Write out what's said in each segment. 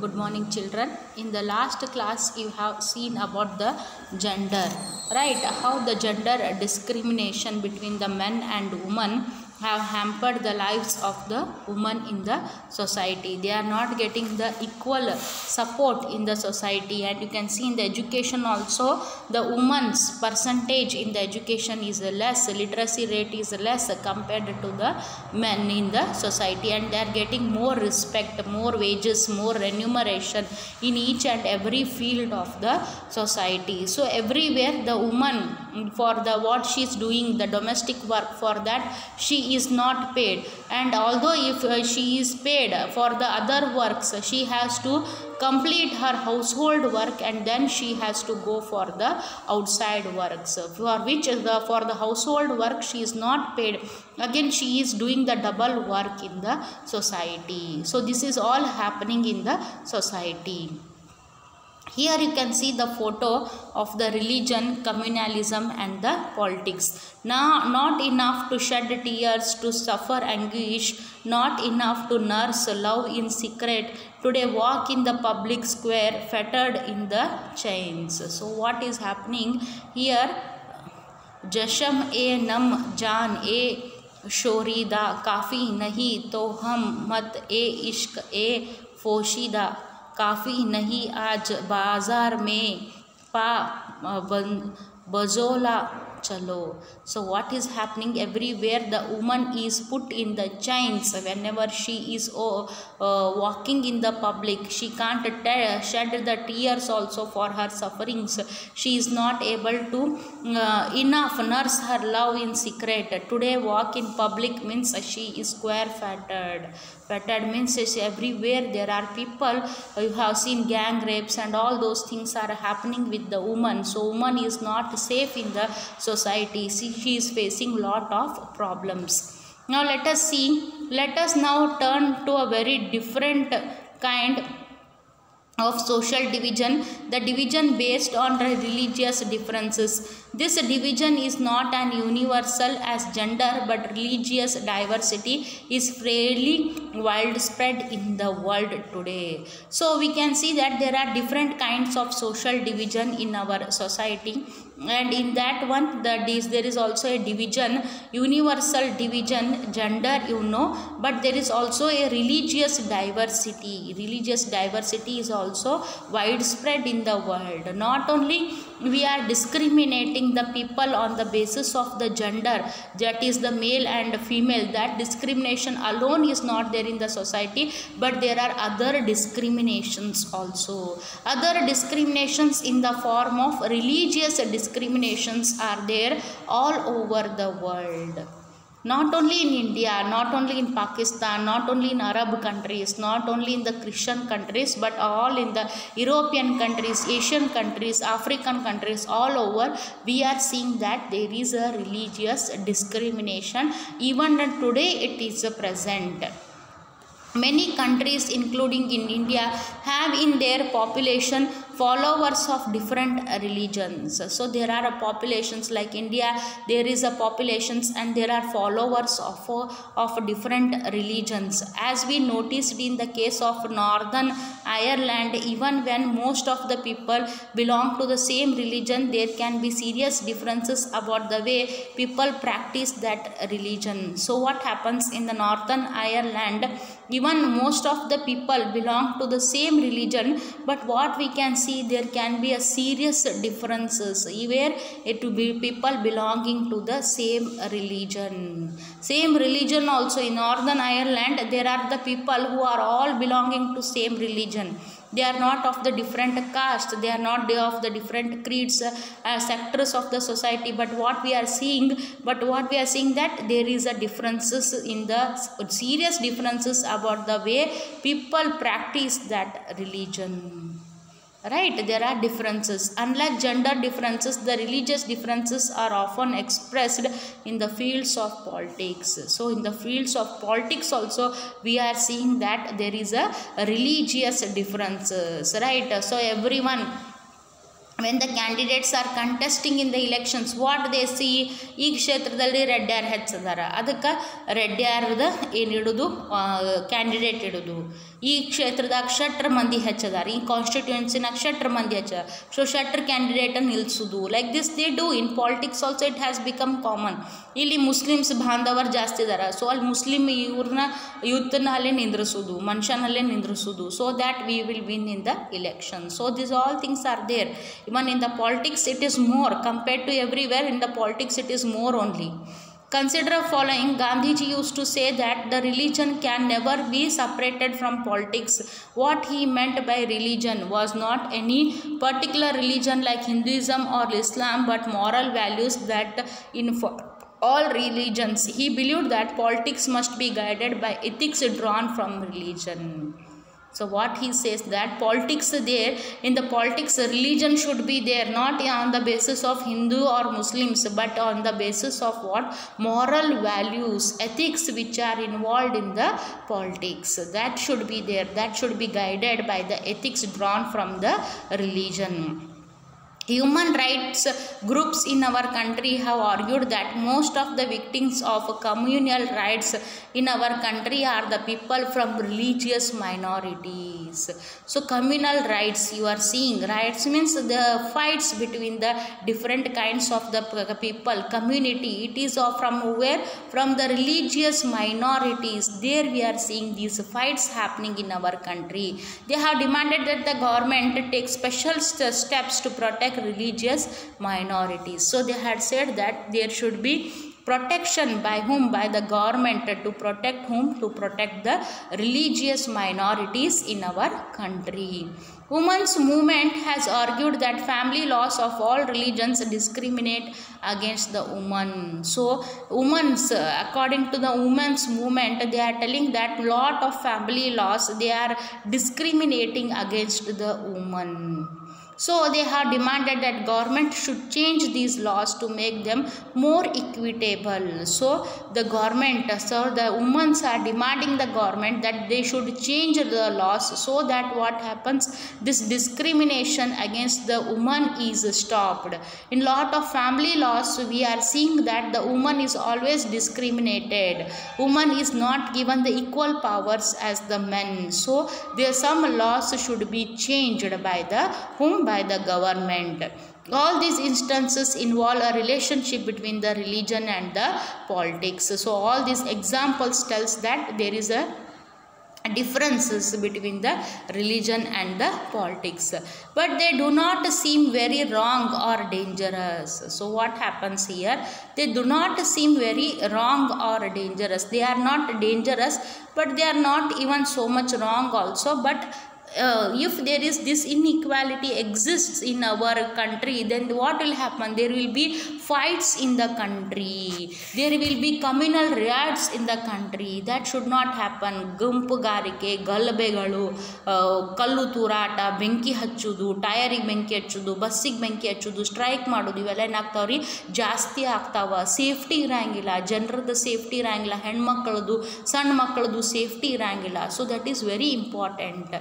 Good morning, children. In the last class, you have seen about the gender, right? How the gender discrimination between the men and women have hampered the lives of the women in the society. They are not getting the equal support in the society, and you can see in the education also the women's percentage in the education is less, literacy rate is less compared to the men in the society, and they are getting more respect, more wages, more remuneration in each and every field of the society. So everywhere the woman for the what she is doing the domestic work for that she is not paid. And although if uh, she is paid for the other works she has to complete her household work and then she has to go for the outside works for which the for the household work she is not paid. Again she is doing the double work in the society. So this is all happening in the society here you can see the photo of the religion, communalism and the politics. Now, not enough to shed tears, to suffer anguish, not enough to nurse love in secret. Today walk in the public square, fettered in the chains. So what is happening here? जशम ए नम जान ए शोरीदा काफ़ी नहीं तो हम मत ए इश्क ए फोशीदा काफ़ी नहीं, आज बाज़ार में पा बन, बजोला चलो। So what is happening everywhere the woman is put in the chains whenever she is oh walking in the public she can't shed the tears also for her sufferings she is not able to enough nurse her love in secret today walk in public means she is square fettered fatted means everywhere. There are people uh, you have seen gang rapes and all those things are happening with the woman. So woman is not safe in the society. She is facing lot of problems. Now let us see. Let us now turn to a very different kind of social division the division based on religious differences. This division is not an universal as gender but religious diversity is fairly widespread in the world today. So we can see that there are different kinds of social division in our society and in that one that is there is also a division universal division gender you know. But there is also a religious diversity. Religious diversity is also widespread in the world. Not only we are discriminating the people on the basis of the gender. That is the male and female. That discrimination alone is not there in the society but there are other discriminations also. Other discriminations in the form of religious discriminations are there all over the world not only in India, not only in Pakistan, not only in Arab countries, not only in the Christian countries, but all in the European countries, Asian countries, African countries, all over, we are seeing that there is a religious discrimination. Even today, it is present. Many countries, including in India, have in their population followers of different religions. So there are populations like india there is a populations and there are followers of of different religions. As we noticed in the case of northern ireland even when most of the people belong to the same religion there can be serious differences about the way people practice that religion. So what happens in the northern ireland? Even most of the people belong to the same religion but what we can see there can be a serious differences where it will be people belonging to the same religion. Same religion also in northern ireland there are the people who are all belonging to same religion. They are not of the different caste they are not of the different creeds uh, sectors of the society. But what we are seeing but what we are seeing that there is a differences in the serious differences about the way people practice that religion right there are differences unlike gender differences the religious differences are often expressed in the fields of politics so in the fields of politics also we are seeing that there is a religious differences right so everyone when the candidates are contesting in the elections what they see ಈ ಕ್ಷೇತ್ರದಲ್ಲಿ red ಯಾರು ಹೆಚ್ಚದಾರ ಅದಕ್ಕೆ red ಯಾರ್ದು ಏನು ಇಡೋದು candidate ಇಡೋದು ಈ ಕ್ಷೇತ್ರದಾಗ ಶಟ್ರ ಮಂದಿ ಹೆಚ್ಚದಾರ ಈ ಕಾನ್ಸ್ಟಿಟ್ಯೂನ್ಸಿನಾಗ ಶಟ್ರ ಮಂದಿ ಹೆಚ್ಚದಾರ so ಶಟ್ರ ಕ್ಯಾಂಡಿಡೇಟನ್ನು ನಿಲ್ಲಿಸೋದು like this they do in politics also it has become common ಇಲ್ಲಿ ಮುಸ್ಲಿಮ್ಸ್ ಬಾಂಧವರು ಜಾಸ್ತಿ ಇದಾರೆ ಸೊ ಅಲ್ಲಿ ಮುಸ್ಲಿಮ್ ಇವ್ರನ್ನ ಯೂತ್ನ ಅಲ್ಲೇ ನಿಂದ್ರಿಸೋದು ಮನುಷ್ಯನಲ್ಲೇ ನಿಂದ್ರಿಸೋದು so that we will win in the election so this all things are there even in the politics it is more compared to everywhere in the politics it is more only. Consider following Gandhiji used to say that the religion can never be separated from politics. What he meant by religion was not any particular religion like Hinduism or Islam, but moral values that in all religions. He believed that politics must be guided by ethics drawn from religion. So what he says that politics there in the politics religion should be there not on the basis of Hindu or Muslims but on the basis of what? Moral values ethics which are involved in the politics. That should be there. That should be guided by the ethics drawn from the religion human rights groups in our country have argued that most of the victims of communal rights in our country are the people from religious minorities. So communal rights you are seeing rights means the fights between the different kinds of the people community. It is from where? From the religious minorities. There we are seeing these fights happening in our country. They have demanded that the government take special steps to protect religious minorities. So they had said that there should be protection by whom? By the government to protect whom? To protect the religious minorities in our country. Women's movement has argued that family laws of all religions discriminate against the woman. So women's according to the women's movement they are telling that lot of family laws they are discriminating against the woman so they have demanded that government should change these laws to make them more equitable. So the government so the women are demanding the government that they should change the laws so that what happens this discrimination against the woman is stopped. In lot of family laws we are seeing that the woman is always discriminated. Woman is not given the equal powers as the men. So there some laws should be changed by the whom by the government. All these instances involve a relationship between the religion and the politics. So all these examples tells that there is a differences between the religion and the politics. But they do not seem very wrong or dangerous. So what happens here? They do not seem very wrong or dangerous. They are not dangerous but they are not even so much wrong also but uh, if there is this inequality exists in our country then what will happen? There will be fights in the country there will be communal riots in the country that should not happen ಗುಂಪುಗಾರಿಕೆ ಗಲಭೆಗಳು ಕಲ್ಲು ತೂರಾಟ ಬೆಂಕಿ ಹಚ್ಚೋದು ಟಯರಿಗೆ ಬೆಂಕಿ ಹಚ್ಚೋದು ಬಸ್ಸಿಗೆ ಬೆಂಕಿ ಹಚ್ಚೋದು ಸ್ಟ್ರೈಕ್ ಮಾಡೋದು ಇವೆಲ್ಲ ಏನಾಗ್ತಾವ್ರಿ ಜಾಸ್ತಿ ಆಗ್ತಾವ ಸೇಫ್ಟಿ ಇರಂಗಿಲ್ಲ ಜನರದ್ದು ಸೇಫ್ಟಿ ಇರಂಗಿಲ್ಲ ಹೆಣ್ಮಕ್ಳದು ಸಣ್ಣ ಮಕ್ಕಳದು ಸೇಫ್ಟಿ ಇರಂಗಿಲ್ಲ so that is very important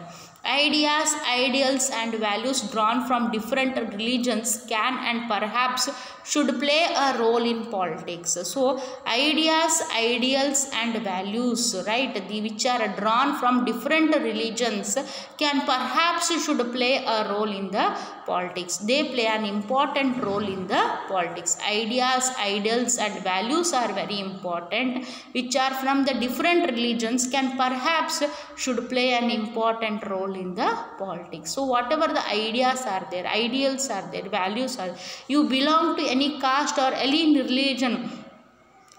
ideas ideals and values drawn from different religions can and perhaps should play a role in politics. So ideas ideals and values right the which are drawn from different religions can perhaps should play a role in the politics. They play an important role in the politics. Ideas ideals and values are very important which are from the different religions can perhaps should play an important role in the politics. So whatever the ideas are there ideals are there values are you belong to any caste or any religion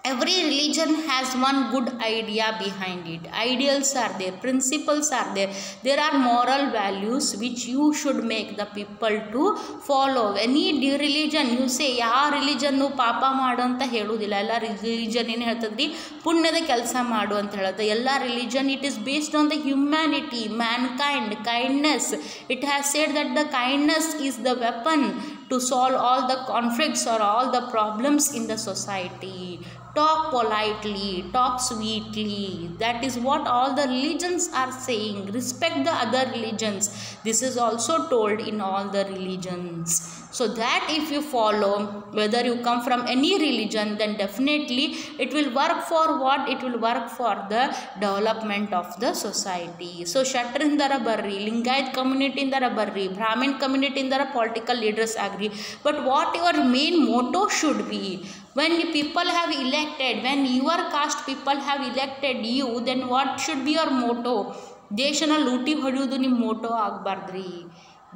every religion has one good idea behind it ideals are there principles are there there are moral values which you should make the people to follow any religion you say ಯಾವ religion ಪಾಪ ಮಾಡು ಅಂತ ಹೇಳುವುದಿಲ್ಲ ಎಲ್ಲ religion ಏನು ಹೇಳ್ತದ್ರಿ ಪುಣ್ಯದ ಕೆಲಸ ಮಾಡು ಅಂತ ಹೇಳುತ್ತೆ ಎಲ್ಲ religion it is based on the humanity man kind kindness it has said that the kindness is the weapon to solve all the conflicts or all the problems in the society talk politely talk sweetly. That is what all the religions are saying. Respect the other religions. This is also told in all the religions. So that if you follow whether you come from any religion then definitely it will work for what? It will work for the development of the society. So shatrindara barri lingayat community indara barri brahmin community in the political leaders agree. But what your main motto should be? when people have elected when your caste people have elected you then what should be your motto ದೇಶನ ಲೂಟಿ ಹೊಡೆಯೋದು ನಿಮ್ಮ Moto ಆಗಬಾರ್ದ್ರಿ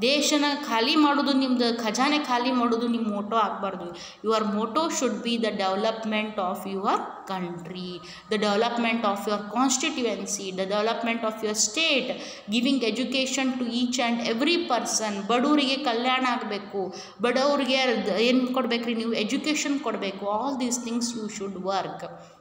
ದೇಶನ ಖಾಲಿ ಮಾಡೋದು ನಿಮ್ದು ಖಜಾನೆ ಖಾಲಿ ಮಾಡೋದು ನಿಮ್ಮ ಮೋಟೋ ಆಗಬಾರ್ದು. Your motto should be the development of your country the development of your constituency the development of your state giving education to each and every person ಬಡವರಿಗೆ ಕಲ್ಯಾಣ ಆಗಬೇಕು. ಬಡವರಿಗೆ ಏನು ಕೊಡಬೇಕ್ರಿ ನೀವು? ಎಜುಕೇಷನ್ ಕೊಡಬೇಕು. All these things you should work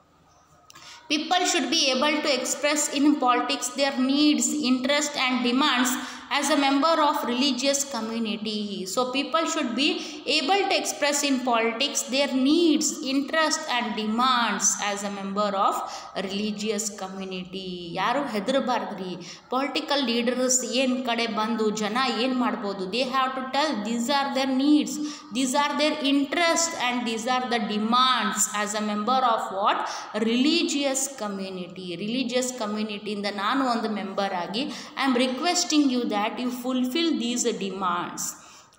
People should be able to express in politics their needs, interests, and demands. as a member of religious community. So people should be able to express in politics their needs, interests, and demands as a member of religious community. ಯಾರು ಹೆದರಬಾರ್ದ್ರಿ political leaders ಏನು ಕಡೆ ಬಂದು ಜನ ಏನು ಮಾಡ್ಬೋದು they have to tell these are there needs these are there interest and these are the demands as a member of what religious community religious ಕಮ್ಯುನಿಟಿಯಿಂದ ನಾನು ಒಂದು member ಆಗಿ I am requesting you that that you fulfill these demands.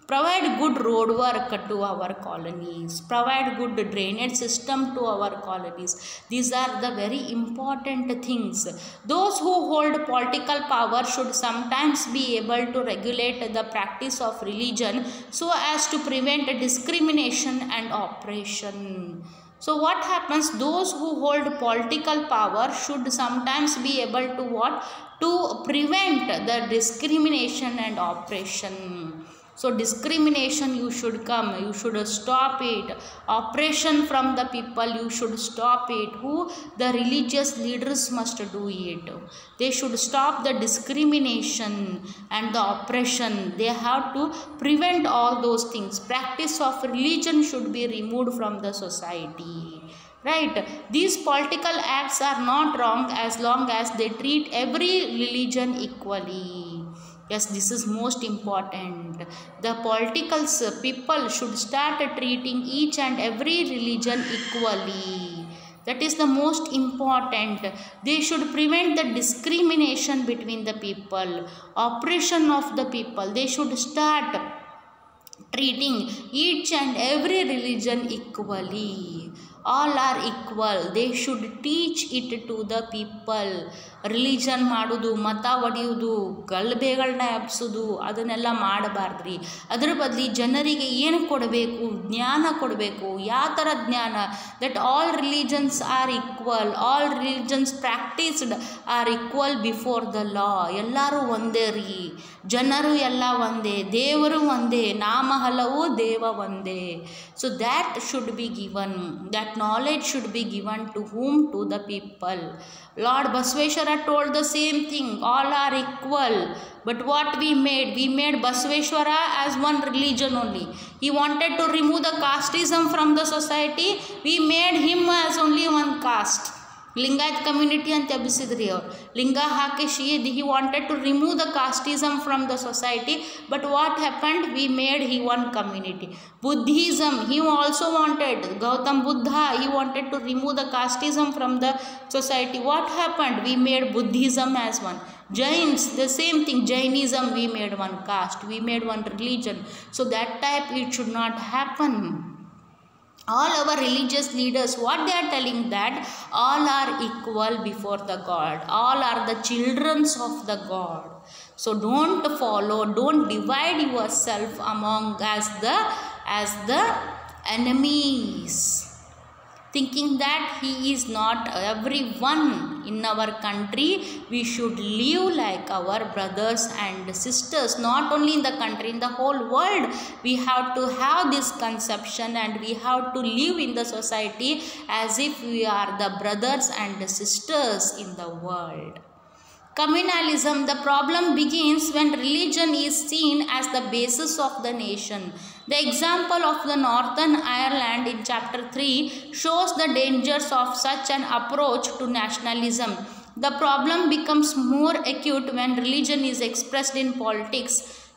Provide good road work to our colonies. Provide good drainage system to our colonies. These are the very important things. Those who hold political power should sometimes be able to regulate the practice of religion so as to prevent discrimination and oppression so what happens? Those who hold political power should sometimes be able to what? To prevent the discrimination and oppression so discrimination you should come. You should stop it. Oppression from the people you should stop it. Who? The religious leaders must do it. They should stop the discrimination and the oppression. They have to prevent all those things. Practice of religion should be removed from the society. Right? These political acts are not wrong as long as they treat every religion equally yes this is most important. The political uh, people should start treating each and every religion equally. That is the most important. They should prevent the discrimination between the people oppression of the people. They should start treating each and every religion equally. All are equal. They should teach it to the people religion ಮಾಡೋದು, ಮತ ಒಡೆಯೋದು ಗಲಭೆಗಳನ್ನ ಎಬ್ಸೋದು ಅದನ್ನೆಲ್ಲ ಮಾಡಬಾರ್ದ್ರಿ. ಅದ್ರ ಬದಲಿ ಜನರಿಗೆ ಏನು ಕೊಡಬೇಕು, ಜ್ಞಾನ ಕೊಡಬೇಕು, ಯಾವ ಥರ ಜ್ಞಾನ? That all religions are equal all religions practised are equal before the law ಎಲ್ಲರೂ ಒಂದೇ ರೀ. ಜನರು ಎಲ್ಲ ಒಂದೇ, ದೇವರು ಒಂದೇ, ನಾಮ ಹಲವು ದೇವ ಒಂದೇ. So that should be given that knowledge should be given to whom to the people Lord Basveshwara told the same thing all are equal. But what we made? We made Basveshwara as one religion only. He wanted to remove the casteism from the society. We made him as only one caste. Lingayat community and Chabisidri or Linga Hakeshi, he wanted to remove the casteism from the society. But what happened? We made he one community. Buddhism, he also wanted, Gautam Buddha, he wanted to remove the casteism from the society. What happened? We made Buddhism as one. Jains, the same thing. Jainism, we made one caste. We made one religion. So that type, it should not happen all our religious leaders what they are telling that all are equal before the god. All are the childrens of the god. So don't follow don't divide yourself among as the as the enemies thinking that he is not everyone in our country. We should live like our brothers and sisters not only in the country in the whole world. We have to have this conception and we have to live in the society as if we are the brothers and sisters in the world communalism the problem begins when religion is seen as the basis of the nation the example of the Northern Ireland in chapter 3 shows the dangers of such an approach to nationalism. The problem becomes more acute when religion is expressed in politics.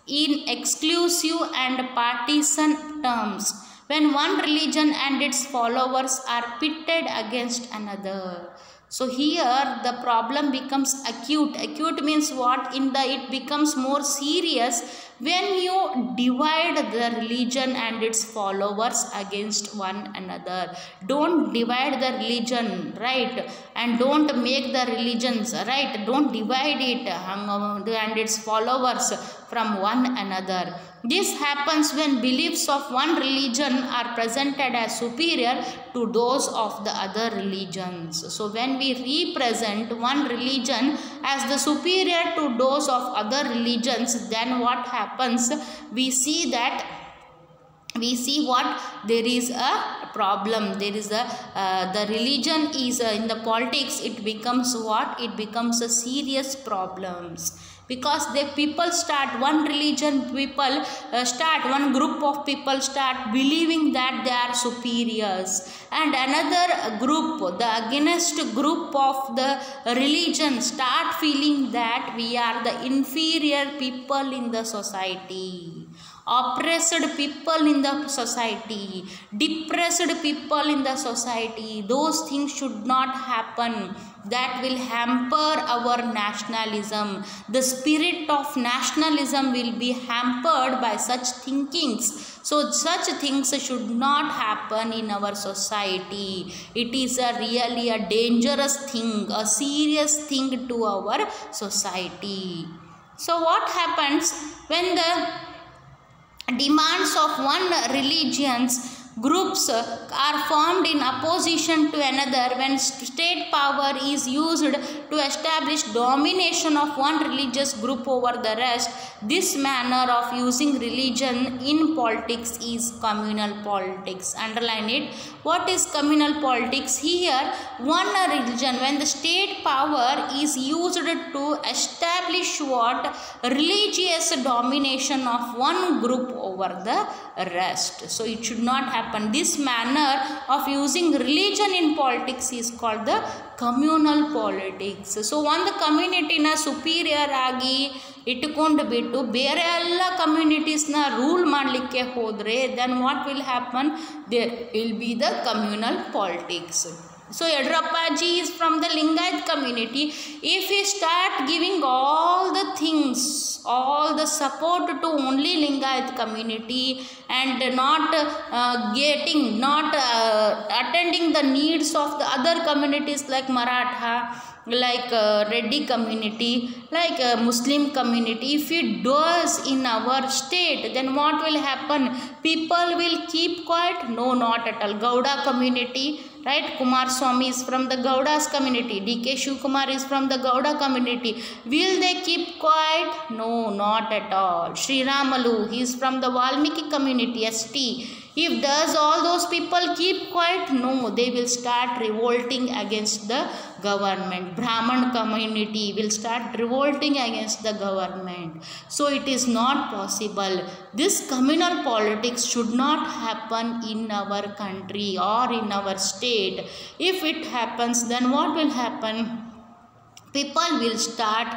in exclusive and partisan terms when one religion and its followers are pitted against another. So here the problem becomes acute. Acute means what? In the it becomes more serious when you divide the religion and its followers against one another. Don't divide the religion, right? And don't make the religions, right? Don't divide it and its followers from one another. This happens when beliefs of one religion are presented as superior to those of the other religions. So when we represent one religion as the superior to those of other religions, then what happens? We see that we see what there is a problem there is a uh, the religion is uh, in the politics it becomes what it becomes a serious problems because the people start one religion people uh, start one group of people start believing that they are superiors. And another group the against group of the religion start feeling that we are the inferior people in the society. Oppressed people in the society. Depressed people in the society. Those things should not happen that will hamper our nationalism. The spirit of nationalism will be hampered by such thinkings. So such things should not happen in our society. It is a really a dangerous thing, a serious thing to our society. So what happens when the demands of one religions Groups are formed in opposition to another when state power is used to establish domination of one religious group over the rest. This manner of using religion in politics is communal politics. Underline it. What is communal politics? Here, one religion, when the state power is used to establish what? Religious domination of one group over the rest. So, it should not happen happen. This manner of using religion in politics is called the communal politics. So ಒಂದು ಕಮ್ಯುನಿಟಿನ superior ಆಗಿ ಇಟ್ಕೊಂಡು ಬಿಟ್ಟು So, bear all ಬೇರೆ ಎಲ್ಲ ಕಮ್ಯುನಿಟೀಸ್ನ rule ಮಾಡಲಿಕ್ಕೆ then what will happen? There will be the communal politics. So Yediyurappaji is from the Lingayat community. If he start giving all the things, all the support to only Lingayat community and not uh, getting, not uh, attending the needs of the other communities like Maratha, like uh, Reddy community, like uh, Muslim community, if it does in our state, then what will happen? People will keep quiet? No, not at all. Gauda community, right? Kumaraswamy is from the Gaudas community. DK Shivkumar is from the Gauda community. Will they keep quiet? No, not at all. Sriramulu, he is from the Valmiki community, ST. If does all those people keep quiet? No, they will start revolting against the government. Brahman community will start revolting against the government. So it is not possible. This communal politics should not happen in our country or in our state. If it happens, then what will happen? People will start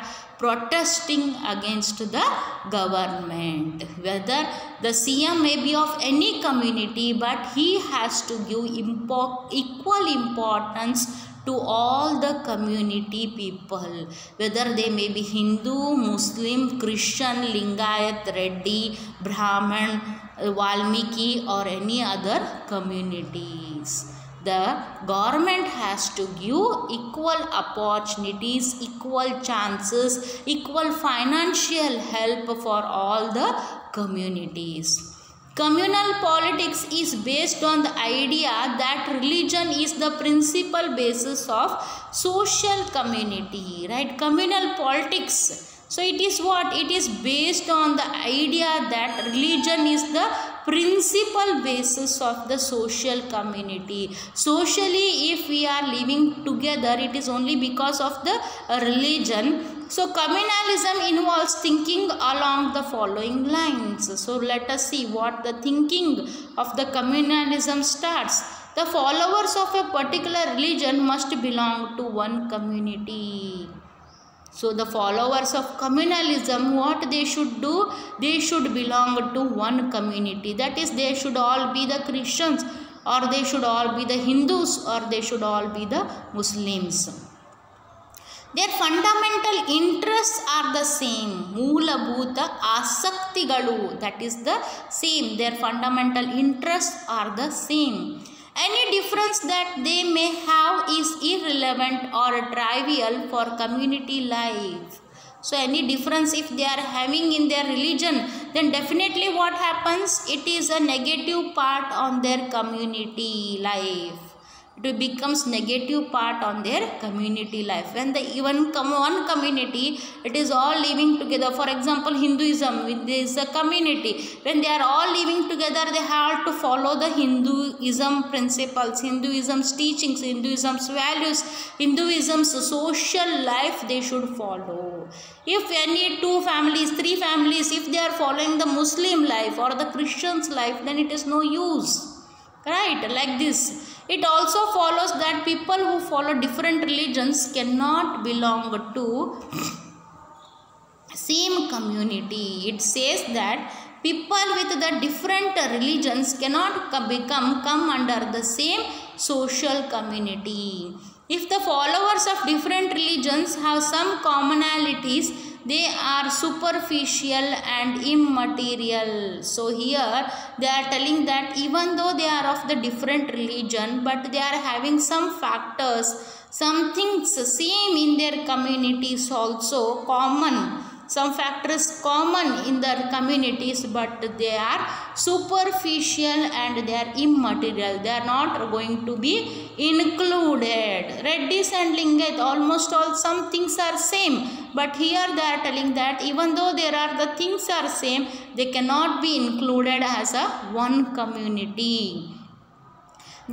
protesting against the government. Whether the CM may be of any community but he has to give equal importance to all the community people whether they may be Hindu, Muslim, Christian, Lingayat, Reddy, Brahman, Valmiki or any other communities the government has to give equal opportunities equal chances equal financial help for all the communities. Communal politics is based on the idea that religion is the principal basis of social community right? Communal politics so it is what it is based on the idea that religion is the principal basis of the social community. Socially, if we are living together, it is only because of the religion. So, communalism involves thinking along the following lines. So, let us see what the thinking of the communalism starts. The followers of a particular religion must belong to one community so the followers of communalism, what they should do? They should belong to one community. That is, they should all be the Christians or they should all be the Hindus or they should all be the Muslims. Their fundamental interests are the same. Moolabhuta asaktigalu. That is the same. Their fundamental interests are the same any difference that they may have is irrelevant or trivial for community life. So any difference if they are having in their religion then definitely what happens? It is a negative part on their community life it becomes negative part on their community life. When the even com- one community it is all living together. For example hinduism is a community. When they are all living together they have to follow the hinduism principles hinduism's teachings hinduism's values hinduism's social life they should follow. If any two families three families if they are following the muslim life or the christians life then it is no use. Right? Like this it also follows that people who follow different religions cannot belong to same community. It says that people with the different religions cannot become come under the same social community. If the followers of different religions have some commonalities they are superficial and immaterial. So here they are telling that even though they are of the different religion but they are having some factors some things same in their communities also common some factors common in their communities but they are superficial and they are immaterial. They are not going to be included. Reddis and lingayat almost all some things are same. But here they are telling that even though there are the things are same they cannot be included as a one community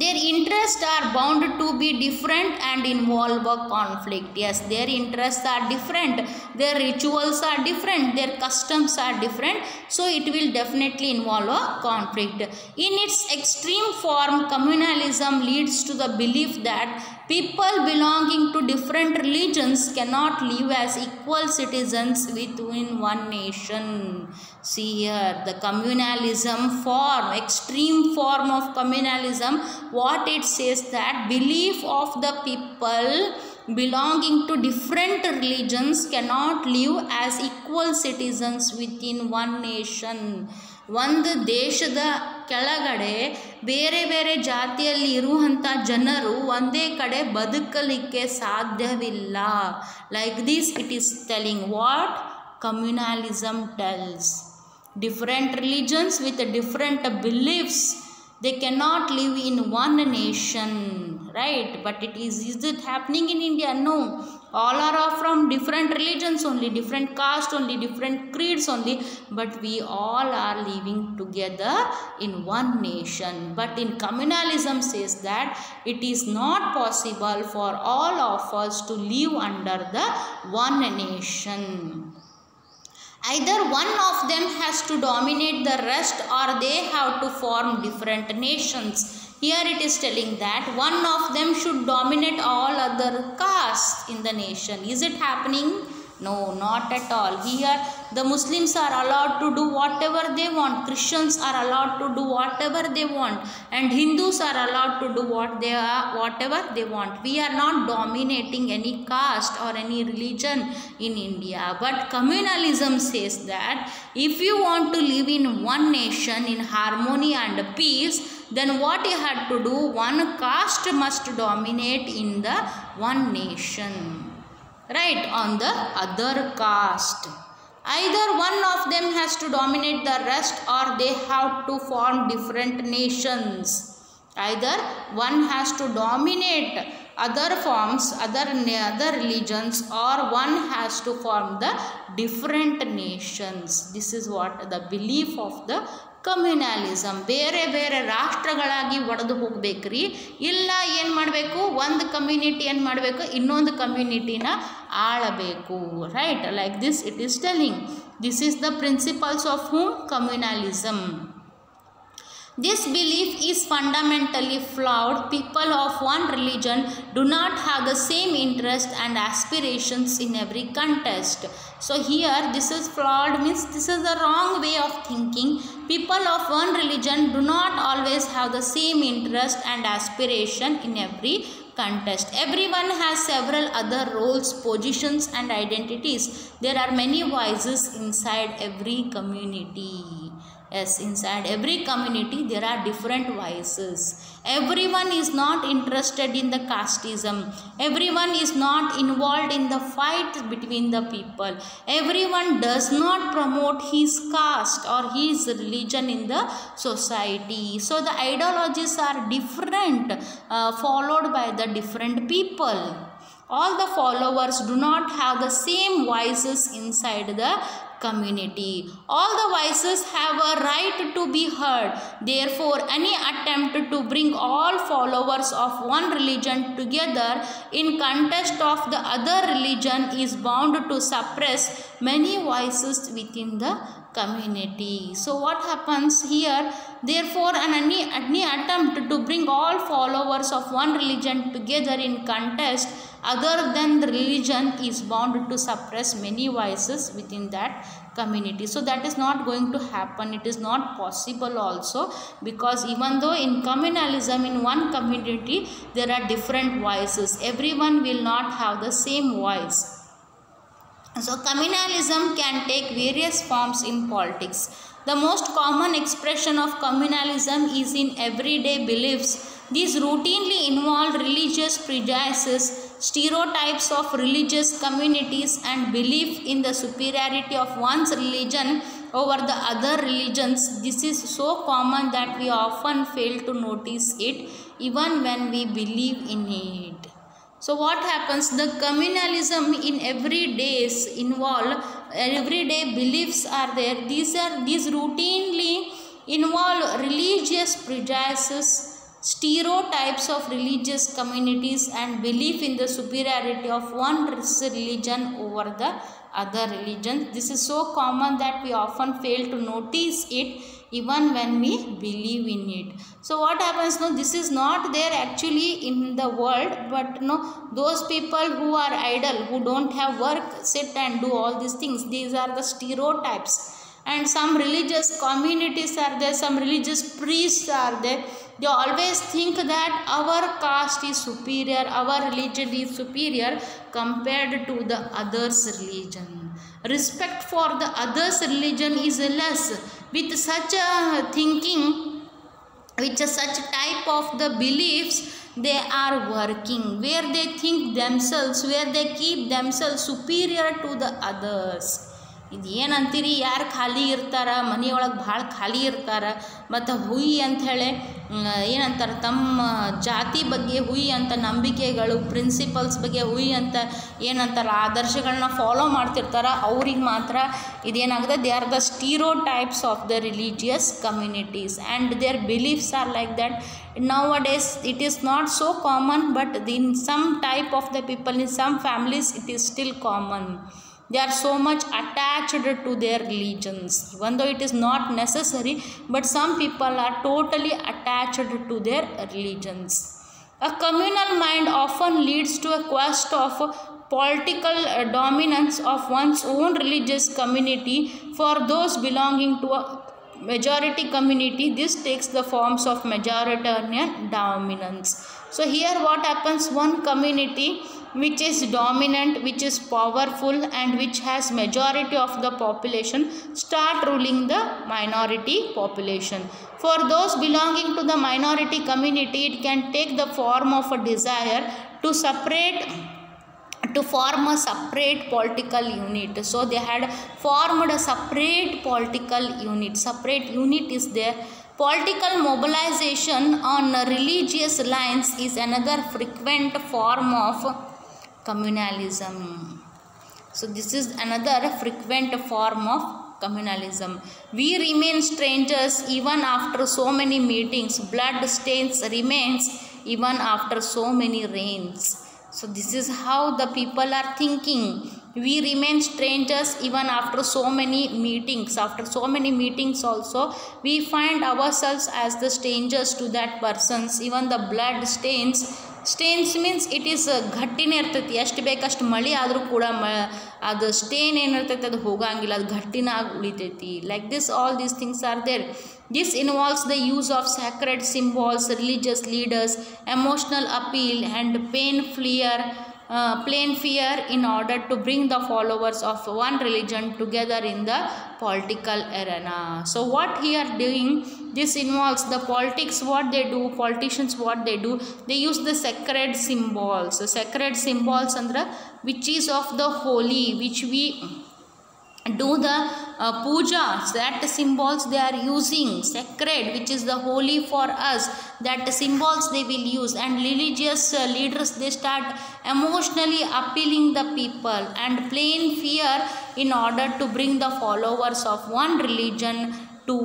their interests are bound to be different and involve a conflict. Yes their interests are different. Their rituals are different. Their customs are different. So it will definitely involve a conflict. In its extreme form communalism leads to the belief that people belonging to different religions cannot live as equal citizens within one nation. See here the communalism form extreme form of communalism what it says that belief of the people belonging to different religions cannot live as equal citizens within one nation ಒಂದು ದೇಶದ ಕೆಳಗಡೆ ಬೇರೆ ಬೇರೆ ಜಾತಿಯಲ್ಲಿ ಇರುವಂಥ ಜನರು ಒಂದೇ ಕಡೆ ಬದುಕಲಿಕ್ಕೆ ಸಾಧ್ಯವಿಲ್ಲ like this it is telling what communalism tells different religions with different beliefs they cannot live in one nation right but it is is it happening in india no all are from different religions only different caste only different creeds only. But we all are living together in one nation. But in communalism says that it is not possible for all of us to live under the one nation. Either one of them has to dominate the rest or they have to form different nations here it is telling that one of them should dominate all other castes in the nation. Is it happening? No not at all. Here the muslims are allowed to do whatever they want. Christians are allowed to do whatever they want. And hindus are allowed to do what they are whatever they want. We are not dominating any caste or any religion in india. But communalism says that if you want to live in one nation in harmony and peace then what you had to do? One caste must dominate in the one nation. Right on the other caste. Either one of them has to dominate the rest or they have to form different nations. Either one has to dominate other forms other other religions or one has to form the different nations. This is what the belief of the communalism ಬೇರೆ ಬೇರೆ ರಾಷ್ಟ್ರಗಳಾಗಿ ಒಡೆದು ಹೋಗ್ಬೇಕ್ರಿ ಇಲ್ಲ ಏನು ಮಾಡಬೇಕು ಒಂದು community ಏನು ಮಾಡಬೇಕು ಇನ್ನೊಂದು ಕಮ್ಯುನಿಟಿನ ಆಳಬೇಕು right like this it is telling this is the principles of whom communalism This belief is fundamentally flawed. People of one religion do not have the same interest and aspirations in every contest. So here this is flawed means this is the wrong way of thinking. People of one religion do not always have the same interest and aspiration in every contest. Everyone has several other roles, positions and identities. There are many voices inside every community. Yes, inside every community there are different voices. Everyone is not interested in the casteism. Everyone is not involved in the fight between the people. Everyone does not promote his caste or his religion in the society. So the ideologies are different, uh, followed by the different people all the followers do not have the same voices inside the community. All the voices have a right to be heard. Therefore any attempt to bring all followers of one religion together in contest of the other religion is bound to suppress many voices within the community. So what happens here? Therefore an any, any attempt to bring all followers of one religion together in contest other than the religion is bound to suppress many voices within that community. So that is not going to happen. It is not possible also because even though in communalism in one community there are different voices everyone will not have the same voice so communalism can take various forms in politics. The most common expression of communalism is in everyday beliefs. These routinely involve religious prejudices stereotypes of religious communities and belief in the superiority of one's religion over the other religions. This is so common that we often fail to notice it even when we believe in it. So what happens? The communalism in every days involve everyday beliefs are there. These are these routinely involve religious prejudices stereotypes of religious communities and belief in the superiority of one religion over the other religion this is so common that we often fail to notice it even when we believe in it. So what happens? No this is not there actually in the world but no those people who are idle who don't have work sit and do all these things these are the stereotypes. And some religious communities are there some religious priests are there they always think that our caste is superior our religion is superior compared to the others religion. Respect for the others religion is less. With such a thinking with such type of the beliefs they are working. Where they think themselves where they keep themselves superior to the others ಇದು ಏನಂತೀರಿ ಯಾರು ಖಾಲಿ ಇರ್ತಾರ? ಮನೆಯೊಳಗೆ ಭಾಳ ಖಾಲಿ ಇರ್ತಾರ. ಮತ್ತು ಹುಯಿ ಅಂಥೇಳಿ ಏನಂತಾರೆ, ತಮ್ಮ ಜಾತಿ ಬಗ್ಗೆ ಹುಯಿ ಅಂತ ನಂಬಿಕೆಗಳು ಪ್ರಿನ್ಸಿಪಲ್ಸ್ ಬಗ್ಗೆ ಹುಯಿ ಅಂತ ಏನಂತಾರೆ ಆದರ್ಶಗಳನ್ನ ಫಾಲೋ ಮಾಡ್ತಿರ್ತಾರೆ, ಅವ್ರಿಗೆ ಮಾತ್ರ ಇದೇನಾಗುತ್ತೆ they are the stereotypes of the religious communities and their beliefs are like that nowadays it is not so common but then some type of the people in some families it is still common. They are so much attached to their religions even though it is not necessary but some people are totally attached to their religions a communal mind often leads to a quest of political dominance of one's own religious community. For those belonging to a majority community this takes the forms of majoritarian dominance. So here what happens? One community which is dominant which is powerful and which has majority of the population start ruling the minority population. For those belonging to the minority community it can take the form of a desire to separate to form a separate political unit. So they had formed a separate political unit. Separate unit is there. Political mobilization on religious lines is another frequent form of communalism. So this is another frequent form of communalism. We remain strangers even after so many meetings. Blood stains remains even after so many rains. So this is how the people are thinking. We remain strangers even after so many meetings. After so many meetings also we find ourselves as the strangers to that persons. Even the blood stains stains means it is ಗಟ್ಟಿನೇ ಇರ್ತೈತಿ ಎಷ್ಟು ಬೇಕಷ್ಟು ಮಳೆ ಆದರೂ ಕೂಡ ಮ ಅದು stain ಏನಿರ್ತೈತಿ ಅದು ಹೋಗಂಗಿಲ್ಲ ಅದು ಗಟ್ಟಿನ ಆಗಿ ಉಳಿತೈತಿ like this all these things are there this involves the use of sacred symbols religious leaders emotional appeal and pain fear uh, plain fear in order to bring the followers of one religion together in the political arena. So what he are doing this involves the politics what they do politicians what they do. They use the sacred symbols. The sacred symbols andra which is of the holy which we do the uh, that symbols they are using sacred which is the holy for us that symbols they will use. And religious uh, leaders they start emotionally appealing the people and plain fear in order to bring the followers of one religion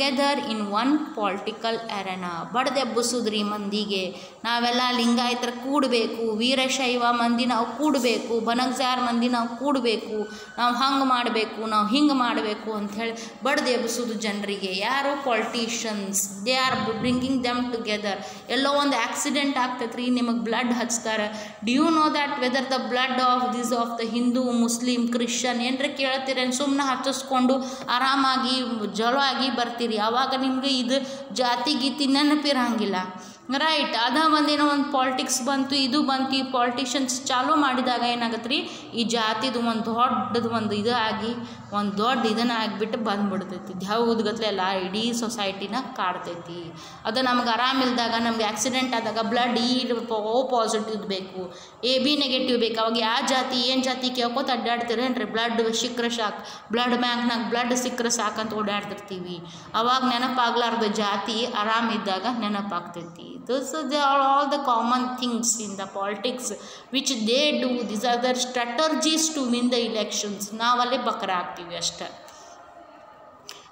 together in one political arena ಬಡದೆಬ್ಬಿಸಿದ್ರಿ ಮಂದಿಗೆ, ನಾವೆಲ್ಲ ಲಿಂಗಾಯತರ ಕೂಡಬೇಕು, ವೀರಶೈವ ಮಂದಿ ನಾವು ಕೂಡಬೇಕು ಬನಗ್ಜಾರ್ ಮಂದಿ ನಾವು ಕೂಡಬೇಕು, ನಾವು ಹಂಗೆ ಮಾಡಬೇಕು, ನಾವು ಹಿಂಗೆ ಮಾಡಬೇಕು ಅಂಥೇಳಿ ಬಡ್ದೆಬ್ಬಿಸೋದು ಜನರಿಗೆ. ಯಾರು politicians they are bringing them together ಎಲ್ಲೋ ಒಂದು ಆಕ್ಸಿಡೆಂಟ್ ಆಗ್ತೈತೆ ರೀ ನಿಮಗೆ ಬ್ಲಡ್ ಹಚ್ತಾರೆ. Do you know that whether the blood of this of the Hindu Muslim Christian ಏನರ ಕೇಳ್ತೀರೇನು ಸುಮ್ಮನೆ ಹಚ್ಚಿಸ್ಕೊಂಡು ಆರಾಮಾಗಿ ಜಲ ಆಗಿ ಬರ್ತೀರಿ. ಆವಾಗ ನಿಮಗೆ ಇದು ಜಾತಿ ಗೀತಿ ನೆನಪಿರಂಗಿಲ್ಲ. ರೈಟ್ ಅದ ಒಂದೇನೋ ಒಂದು ಪಾಲಿಟಿಕ್ಸ್ ಬಂತು, ಇದು ಬಂತು, ಈ ಪಾಲಿಟಿಷನ್ಸ್ ಚಾಲೂ ಮಾಡಿದಾಗ ಏನಾಗತ್ತೆ ರೀ ಈ ಜಾತಿದು ಒಂದು ದೊಡ್ಡದು ಒಂದು ಇದು ಆಗಿ ಒಂದು ದೊಡ್ಡ ಇದನ್ನು ಆಗಿಬಿಟ್ಟು ಬಂದ್ಬಿಡ್ತೈತಿ ದ್ಯಾವುದ್ಗತ್ಲೆ ಎಲ್ಲ ಇಡೀ ಸೊಸೈಟಿನ ಕಾಡ್ತೈತಿ. ಅದು ನಮ್ಗೆ ಆರಾಮಿಲ್ದಾಗ, ನಮ್ಗೆ ಆಕ್ಸಿಡೆಂಟ್ ಆದಾಗ ಬ್ಲಡ್ ಈ, ಓ ಪಾಸಿಟಿವ್ ಬೇಕು. ಎ ಬಿ ನೆಗೆಟಿವ್ ಬೇಕು ಅವಾಗ ಯಾವ ಜಾತಿ ಏನು ಜಾತಿ ಕೇಳ್ಕೊತ ಅಡ್ಡಾಡ್ತೀರೇನ್ರಿ ಬ್ಲಡ್ ಸಿಕ್ಕರೆ ಸಾಕು ಬ್ಲಡ್ ಬ್ಯಾಂಕ್ನಾಗ ಬ್ಲಡ್ ಸಿಕ್ಕರೆ ಸಾಕಂತ ಓಡಾಡ್ತಿರ್ತೀವಿ ಅವಾಗ ನೆನಪಾಗ್ಲಾರ್ದ ಜಾತಿ ಆರಾಮಿದ್ದಾಗ ನೆನಪಾಗ್ತೈತಿ this they are all the common things in the politics which they do this are their strategies to win the elections ನಾವಲ್ಲೇ ಬಕ್ರ ಆಗ್ತೀವಿ ಅಷ್ಟೇ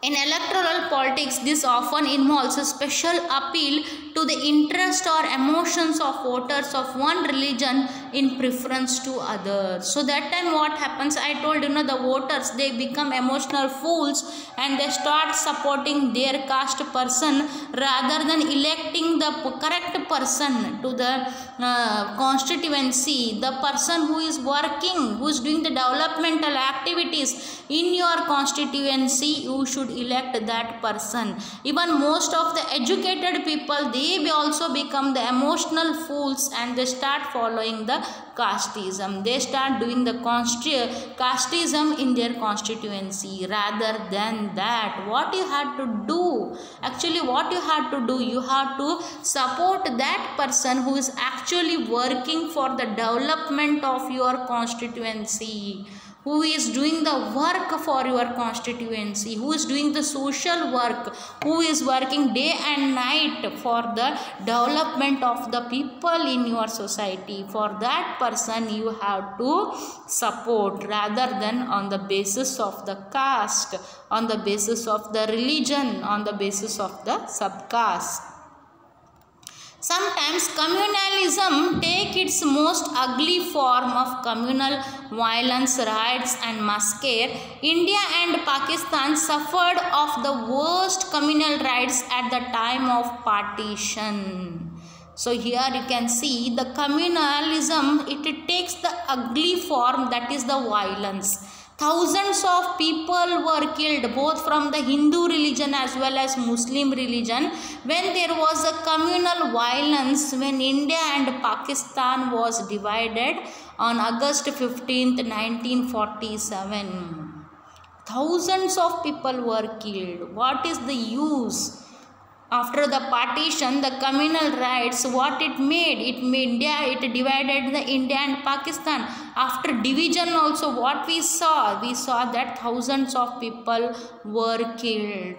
In electoral politics, this often involves a special appeal to the interest or emotions of voters of one religion in preference to others. So that time what happens, I told you know the voters they become emotional fools and they start supporting their caste person rather than electing the correct person to the uh, constituency, the person who is working, who is doing the developmental activities in your constituency, you should elect that person. Even most of the educated people they also become the emotional fools and they start following the casteism. They start doing the casteism in their constituency rather than that. What you had to do actually what you had to do you have to support that person who is actually working for the development of your constituency who is doing the work for your constituency, who is doing the social work, who is working day and night for the development of the people in your society. For that person, you have to support rather than on the basis of the caste, on the basis of the religion, on the basis of the subcaste. Sometimes communalism take its most ugly form of communal violence, riots and massacre. India and Pakistan suffered of the worst communal riots at the time of partition. So here you can see the communalism it takes the ugly form that is the violence thousands of people were killed both from the hindu religion as well as muslim religion when there was a communal violence when india and pakistan was divided on august 15th 1947 thousands of people were killed. What is the use after the partition the communal rights what it made it made india it divided the india and pakistan. After division also what we saw we saw that thousands of people were killed.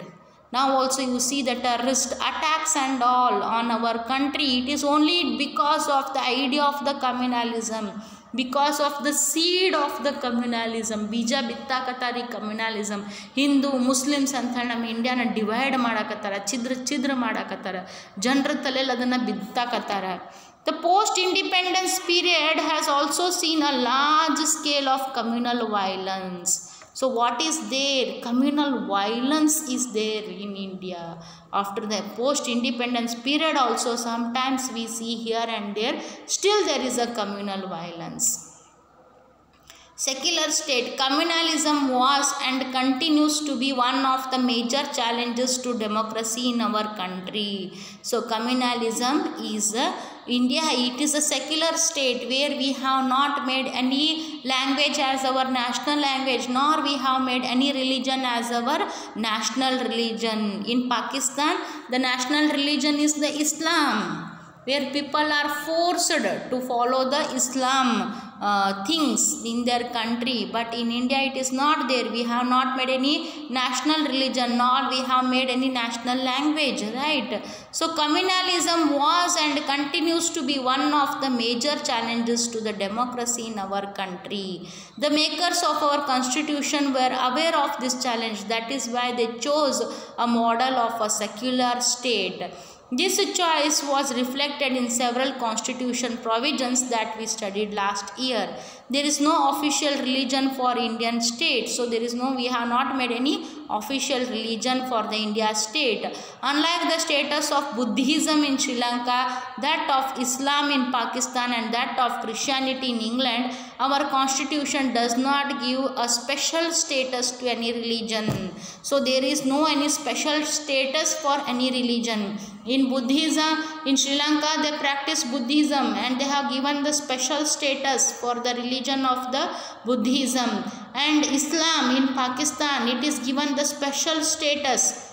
Now also you see the terrorist attacks and all on our country. It is only because of the idea of the communalism because of the seed of the communalism ಬೀಜ ಬಿತ್ತಾಕತ್ತಾರ ಈ communalism Hindu Muslims ಅಂಥೇಳಿ ನಮ್ಮ ಇಂಡಿಯಾನ divide ಮಾಡಾಕತ್ತಾರ ಛಿದ್ರ ಛಿದ್ರ ಮಾಡಾಕತ್ತಾರ ಜನರ ತಲೆಯಲ್ಲಿ ಅದನ್ನು ಬಿತ್ತಾಕತ್ತಾರ The post independence period has also seen a large scale of communal violence. So, what is there? Communal violence is there in India. After the post independence period, also sometimes we see here and there, still there is a communal violence. Secular state communalism was and continues to be one of the major challenges to democracy in our country. So, communalism is a India, it is a secular state where we have not made any language as our national language, nor we have made any religion as our national religion. In Pakistan, the national religion is the Islam where people are forced to follow the Islam uh, things in their country but in India it is not there. We have not made any national religion nor we have made any national language right? So communalism was and continues to be one of the major challenges to the democracy in our country. The makers of our constitution were aware of this challenge. That is why they chose a model of a secular state this choice was reflected in several constitution provisions that we studied last year. There is no official religion for Indian state. So there is no, we have not made any official religion for the India state. Unlike the status of Buddhism in Sri Lanka, that of Islam in Pakistan and that of Christianity in England, our constitution does not give a special status to any religion. So there is no any special status for any religion. In Buddhism, in Sri Lanka, they practice Buddhism and they have given the special status for the religion of the Buddhism. And Islam in Pakistan, it is given the special status.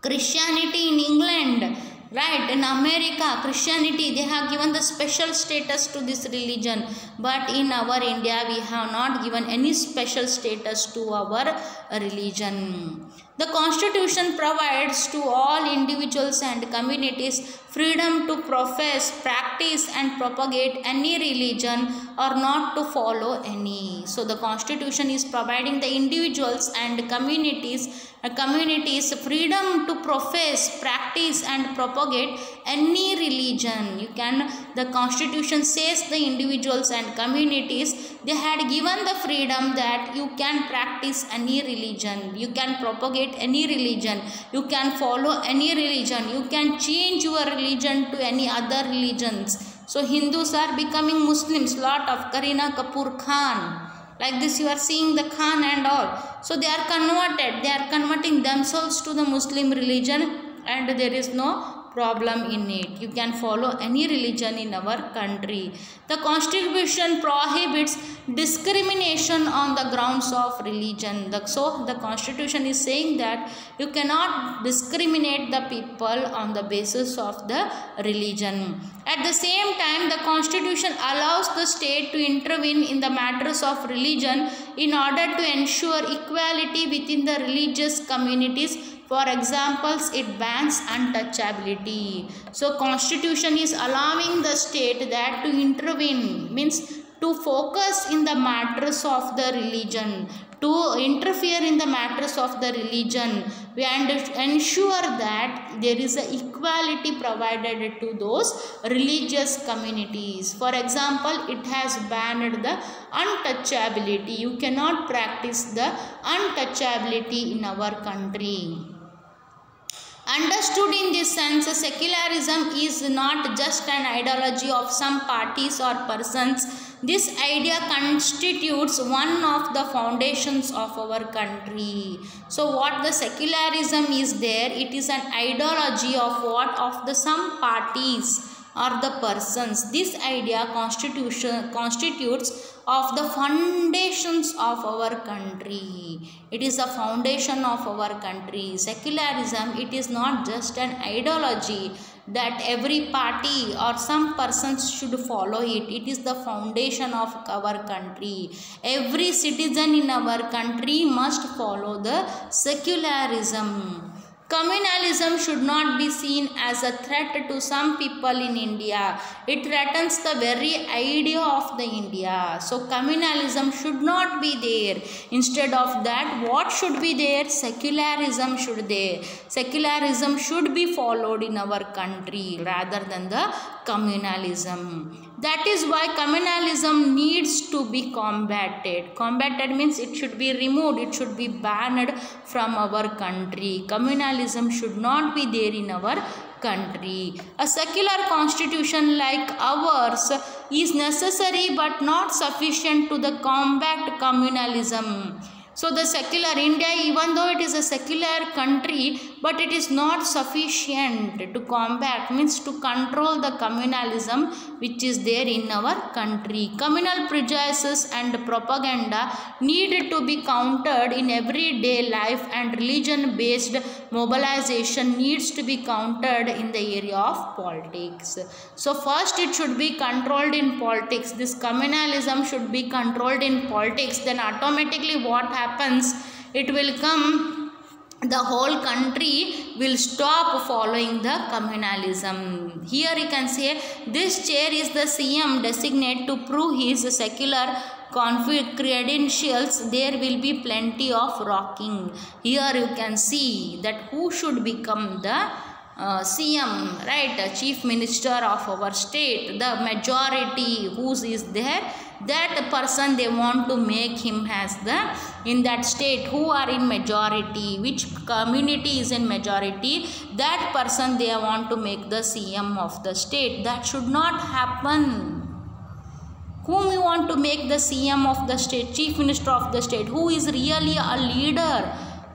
Christianity in England, right in america christianity they have given the special status to this religion but in our india we have not given any special status to our religion the constitution provides to all individuals and communities freedom to profess practice and propagate any religion or not to follow any. So the constitution is providing the individuals and communities communities freedom to profess practice and propagate any religion. You can the constitution says the individuals and communities they had given the freedom that you can practice any religion. You can propagate any religion. You can follow any religion. You can change your religion to any other religions. So hindus are becoming muslims. Lot of kareena kapoor khan like this you are seeing the Khan and all. So they are converted. They are converting themselves to the Muslim religion and there is no problem in it. You can follow any religion in our country. The constitution prohibits discrimination on the grounds of religion. The, so the constitution is saying that you cannot discriminate the people on the basis of the religion. At the same time, the constitution allows the state to intervene in the matters of religion in order to ensure equality within the religious communities for examples it bans untouchability. So constitution is allowing the state that to intervene means to focus in the matters of the religion to interfere in the matters of the religion and ensure that there is a equality provided to those religious communities. For example it has banned the untouchability. You cannot practice the untouchability in our country Understood in this sense, secularism is not just an ideology of some parties or persons. This idea constitutes one of the foundations of our country. So what the secularism is there, it is an ideology of what? Of the some parties or the persons. This idea constitution constitutes of the foundations of our country. It is the foundation of our country. Secularism, it is not just an ideology that every party or some persons should follow it. It is the foundation of our country. Every citizen in our country must follow the secularism Communalism should not be seen as a threat to some people in India. It threatens the very idea of the India. So communalism should not be there. Instead of that, what should be there? Secularism should there. Secularism should be followed in our country rather than the communalism. That is why communalism needs to be combated. Combated means it should be removed, it should be banned from our country. Communalism should not be there in our country. A secular constitution like ours is necessary but not sufficient to the combat communalism. So the secular India, even though it is a secular country, but it is not sufficient to combat, means to control the communalism which is there in our country. Communal prejudices and propaganda need to be countered in everyday life and religion-based mobilization needs to be countered in the area of politics. So first it should be controlled in politics. This communalism should be controlled in politics. Then automatically what happens it will come the whole country will stop following the communalism. Here you can say this chair is the cm designate to prove his secular credentials. There will be plenty of rocking. Here you can see that who should become the uh, CM, right, Chief Minister of our state, the majority whose is there, that person they want to make him as the in that state who are in majority which community is in majority that person they want to make the cm of the state. That should not happen. Whom you want to make the cm of the state chief minister of the state who is really a leader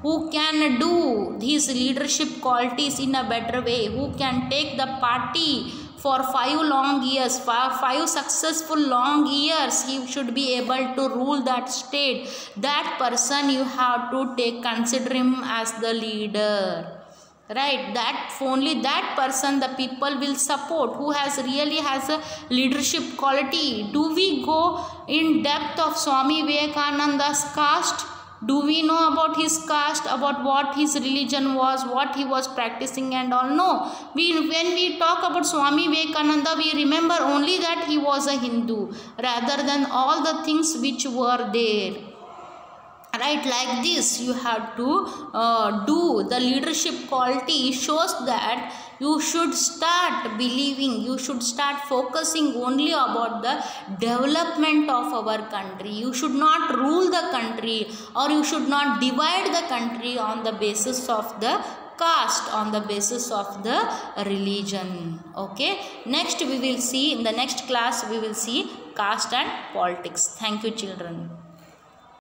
who can do these leadership qualities in a better way who can take the party for five long years five successful long years he should be able to rule that state. That person you have to take consider him as the leader. Right? That only that person the people will support who has really has a leadership quality. Do we go in depth of swami vivekananda's caste do we know about his caste about what his religion was what he was practicing and all? No. We when we talk about swami vivekananda we remember only that he was a hindu rather than all the things which were there right like this you have to uh, do. The leadership quality shows that you should start believing you should start focusing only about the development of our country. You should not rule the country or you should not divide the country on the basis of the caste on the basis of the religion. Okay? Next we will see in the next class we will see caste and politics. Thank you children